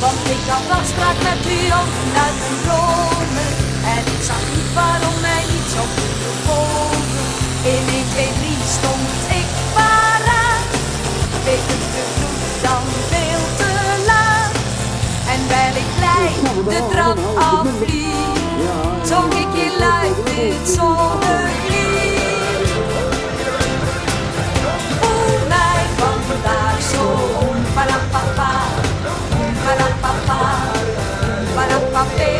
Want ik had afspraak met u uit mijn dromen. En ik zag niet waarom mij niet zou kunnen volgen. In 1, 2, 3 stond ik paraat. Weet het de vloed dan veel te laat. En ben ik blij de trap afliep. Zong ik je luid dit zonneglied. my face.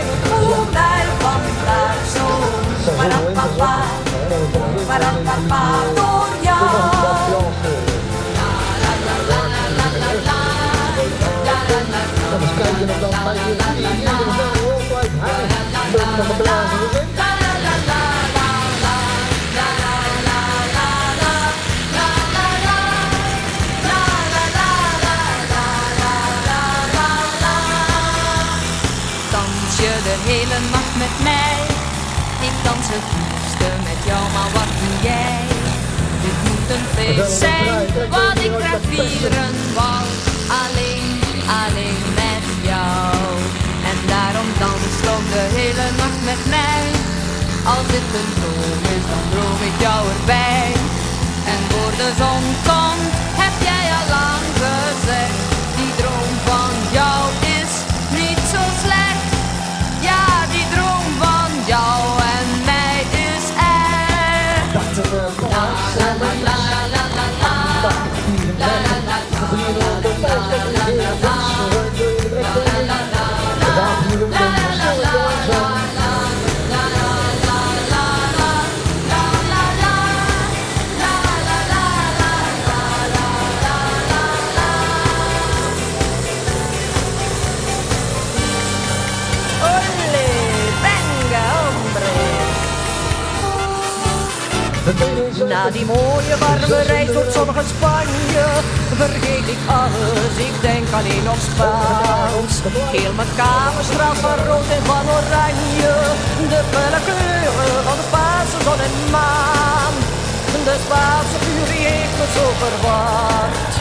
Het liefste met jou, maar wat doe jij? Dit moet een feest zijn, wat ik graag vieren wou. Alleen, alleen met Na die mooie warme reis door zonnige Spanje vergeet ik alles, ik denk alleen nog Spaans. Heel mijn kamer straalt van rood en van oranje, de felle kleuren van de Spaanse zon en maan. De Spaanse furie heeft me zo verward,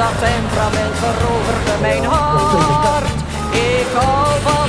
dat temperament veroverde mijn hart. Ik hou van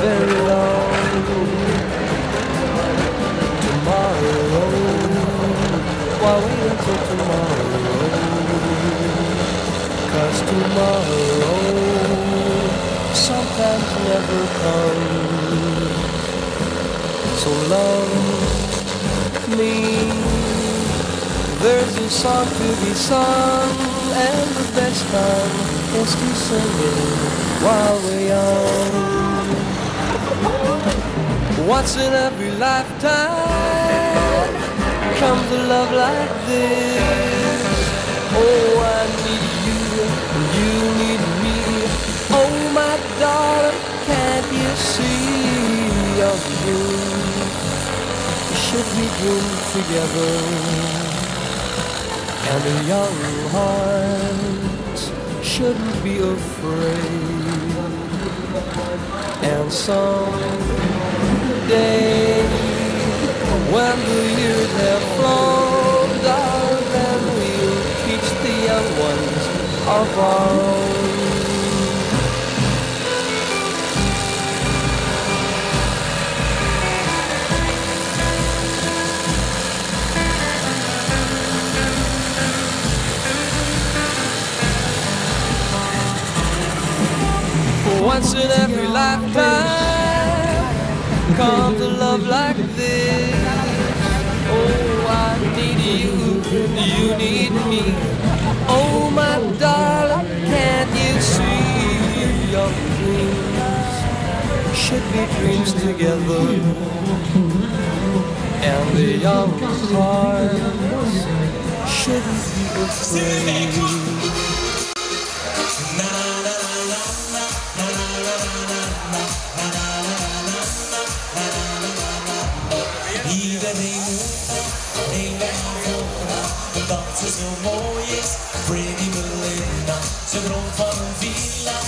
very long. Tomorrow, why wait until tomorrow? Cause tomorrow sometimes never comes. So love me. There's a song to be sung, and the best time sing it while we're young. Once in every lifetime comes a love like this. Oh, I need you, and you need me. Oh, my darling, can't you see your dreams? Should we dream together? And a young hearts shouldn't be afraid. And someday, when the years have flown, darling, we'll teach the young ones of our own. Once in every lifetime comes a love like this. Oh, I need you, you need me. Oh, my darling, can't you see your dreams should be dreams together? And the young hearts shouldn't be afraid. Één weg naar voren, omdat ze zo mooi is. Pretty Melinda, ze droomt van een villa,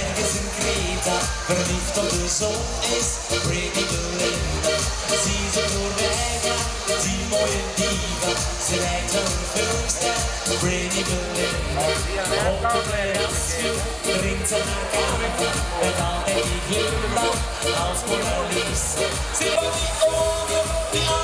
ergens in Creta, verliefd op de zon is. Pretty Melinda, zie ze voorbij gaan, die mooie diva, ze lijkt wel een filmster. Pretty Melinda, op een terrasje, drinkt ze haar cava, met altijd die glimlach als Mona Lisa. Ze van die ogen, die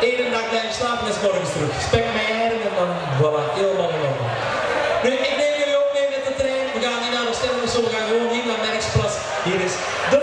Eén dag blijven slapen is morgens terug. Spek mijn eieren en dan voilà, heel in. Nu, ik neem jullie ook mee met de trein. We gaan niet naar de sterren, dus we gaan gewoon hier naar Merksplas. Hier is de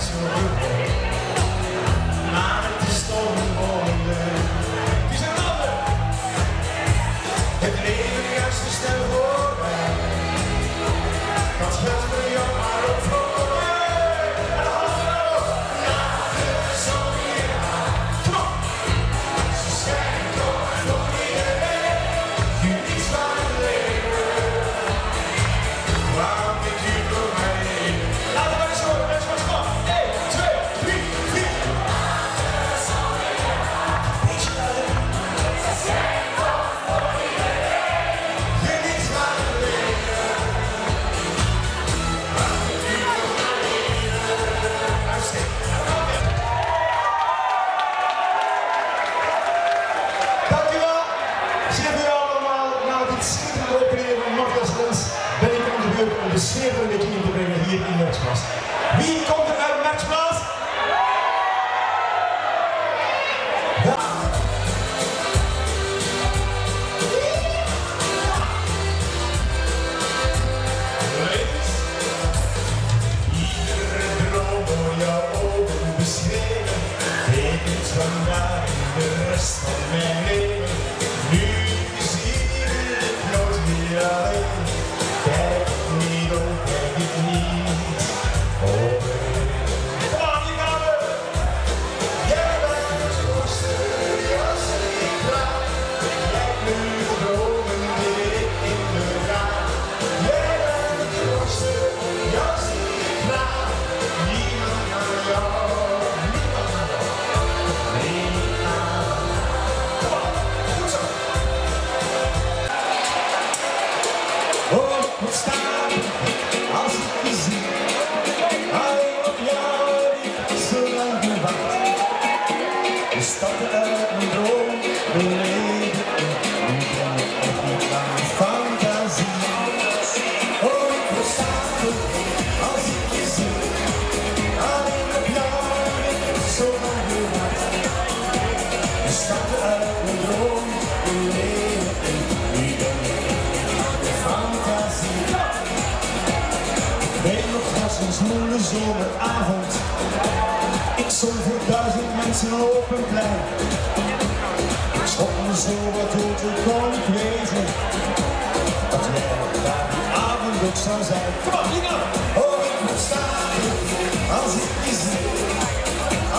Thanks. Zwoele zomeravond. Ik zong voor duizend mensen op een plein. Ik schrok me zo wat hoe kon ik weten dat jij daar die avond ook zou zijn. Kom op, hier gaan we. Oh, ik moet staan als ik je zie.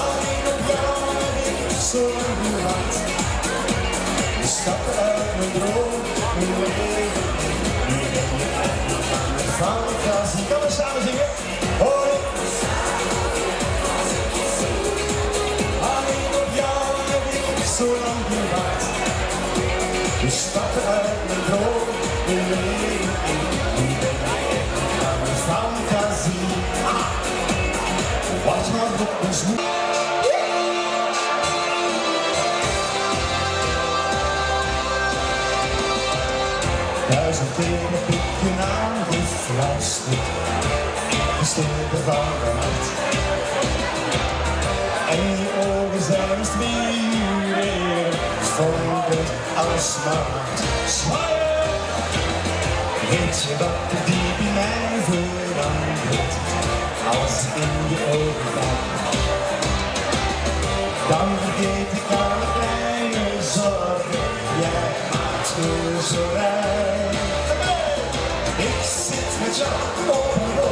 Alleen op jou heb ik zo lang gewacht. Je stapte uit mijn droom, mijn leven. Nu ben je eindelijk aan de fantasie. Kan we samen zingen? Je stapte uit mijn droom, mijn leven in. Nu ben ik aan mijn fantasie. Wacht maar op mijn zwoel. Duizend keer heb ik je naam gefluisterd. De de nacht. En je ogen zijn weer fonkend als maat. Smile! Weet je wat er diep in mij verandert? Als in je ogen kijk. Dan vergeet ik alle kleine zorgen. Jij maakt me zo rijk. Ik zit met jou op een